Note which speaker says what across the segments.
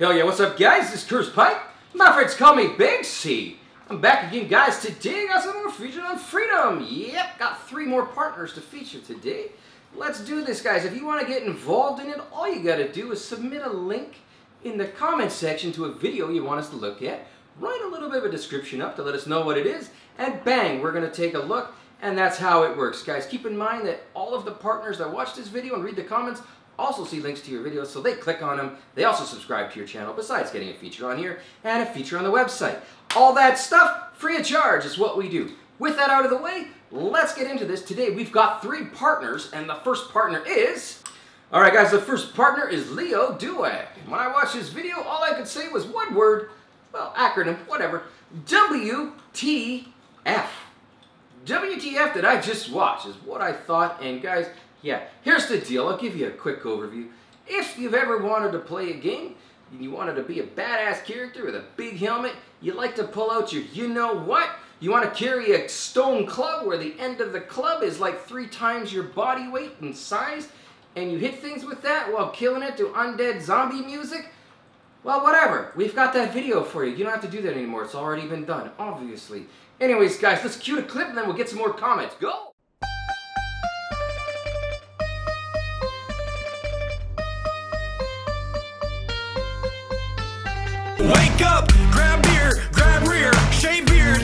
Speaker 1: Hell yeah, what's up guys? This is Curse Pike. My friends call me Big C. I'm back again guys. Today I got some more featured on Freedom. Yep, got three more partners to feature today. Let's do this guys. If you want to get involved in it, all you got to do is submit a link in the comment section to a video you want us to look at. Write a little bit of a description up to let us know what it is. And bang, we're going to take a look. And that's how it works. Guys, keep in mind that all of the partners that watch this video and read the comments also see links to your videos, so they click on them. They also subscribe to your channel, besides getting a feature on here and a feature on the website. All that stuff, free of charge, is what we do. With that out of the way, let's get into this. Today we've got three partners, and the first partner is... Alright guys, the first partner is LioDuak. When I watched this video, all I could say was one word, well, acronym, whatever, WTF. WTF that I just watched is what I thought, and guys, yeah, here's the deal. I'll give you a quick overview. If you've ever wanted to play a game, and you wanted to be a badass character with a big helmet, you like to pull out your you-know-what, you want to carry a stone club where the end of the club is like three times your body weight and size, and you hit things with that while killing it to undead zombie music, well, whatever. We've got that video for you. You don't have to do that anymore. It's already been done, obviously. Anyways, guys, let's cue the clip and then we'll get some more comments. Go!
Speaker 2: Wake up, grab beer, grab rear, shave beard,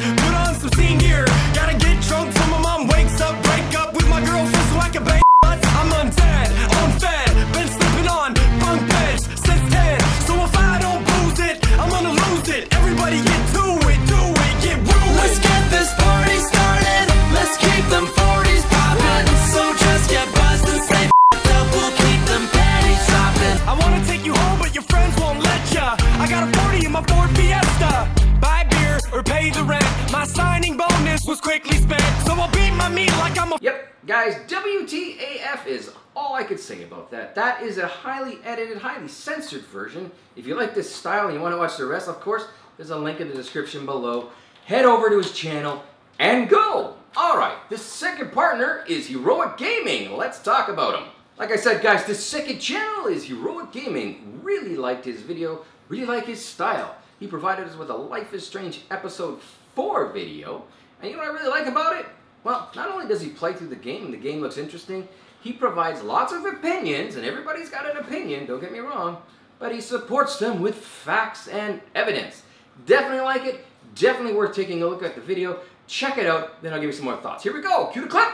Speaker 1: guys, WTAF is all I could say about that. That is a highly edited, highly censored version. If you like this style and you want to watch the rest, of course, there's a link in the description below. Head over to his channel and go! Alright, the second partner is Heroic Gaming. Let's talk about him. Like I said, guys, the second channel is Heroic Gaming. Really liked his video, really like his style. He provided us with a Life is Strange Episode 4 video. And you know what I really like about it? Well, not only does he play through the game and the game looks interesting, he provides lots of opinions, and everybody's got an opinion, don't get me wrong, but he supports them with facts and evidence. Definitely like it, definitely worth taking a look at the video. Check it out, then I'll give you some more thoughts. Here we go, cue the clip!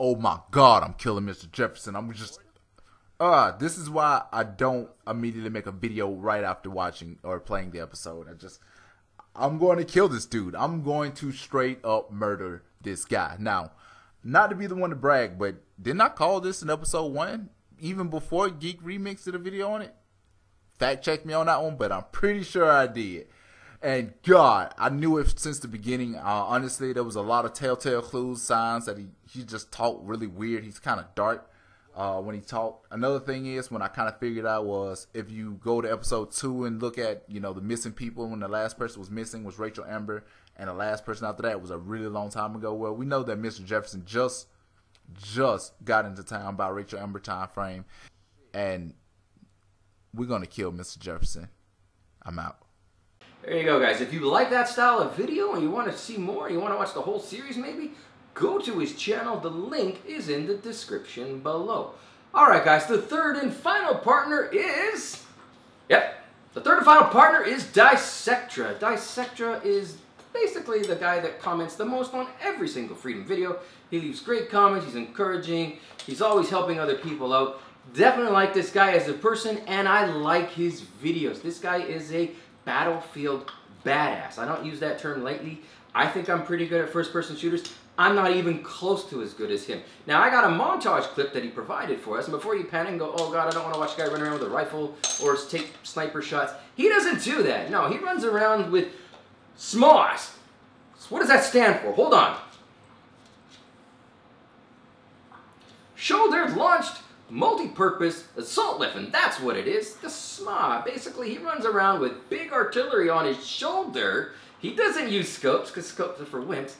Speaker 3: oh my god, I'm killing Mr. Jefferson. I'm just uh this is why I don't immediately make a video right after watching or playing the episode. I just I'm going to kill this dude. I'm going to straight up murder this guy. Now, not to be the one to brag, but didn't I call this in episode one? Even before Geek Remix did a video on it? Fact check me on that one, but I'm pretty sure I did. And God, I knew it since the beginning. Uh, honestly, there was a lot of telltale clues, signs that he, he just talked really weird. He's kind of dark uh, when he talked. Another thing is, when I kind of figured out was if you go to episode two and look at, you know, the missing people, when the last person was missing was Rachel Amber, and the last person after that was a really long time ago. Well, we know that Mr. Jefferson just just got into town by Rachel Amber time frame, and we're gonna kill Mr. Jefferson. I'm out.
Speaker 1: There you go, guys. If you like that style of video and you want to see more, you want to watch the whole series maybe, go to his channel. The link is in the description below. Alright, guys, the third and final partner is... Yep, the third and final partner is Disectra. Disectra is basically the guy that comments the most on every single Freedom video. He leaves great comments, he's encouraging, he's always helping other people out. Definitely like this guy as a person, and I like his videos. This guy is a battlefield badass. I don't use that term lightly. I think I'm pretty good at first-person shooters. I'm not even close to as good as him. Now, I got a montage clip that he provided for us, and before you panic and go, oh god, I don't want to watch a guy run around with a rifle or take sniper shots, he doesn't do that. No, he runs around with SMAWs. What does that stand for? Hold on. Shoulder launched multi-purpose assault weapon. That's what it is. The SMAW. Basically, he runs around with big artillery on his shoulder. He doesn't use scopes, because scopes are for wimps.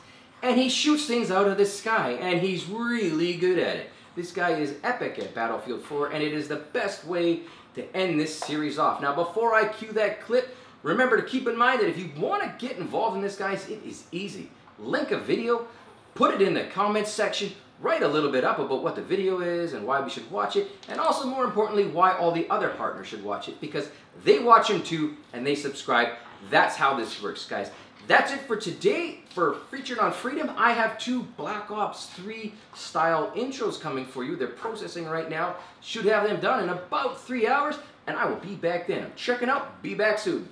Speaker 1: And he shoots things out of the sky, and he's really good at it. This guy is epic at Battlefield 4, and it is the best way to end this series off. Now, before I cue that clip, remember to keep in mind that if you want to get involved in this, guys, it is easy. Link a video, put it in the comments section, write a little bit up about what the video is and why we should watch it, and also more importantly, why all the other partners should watch it, because they watch them too and they subscribe. That's how this works, guys. That's it for today. For Featured on Freedom, I have two Black Ops 3 style intros coming for you. They're processing right now. Should have them done in about three hours, and I will be back then. I'm checking out. Be back soon.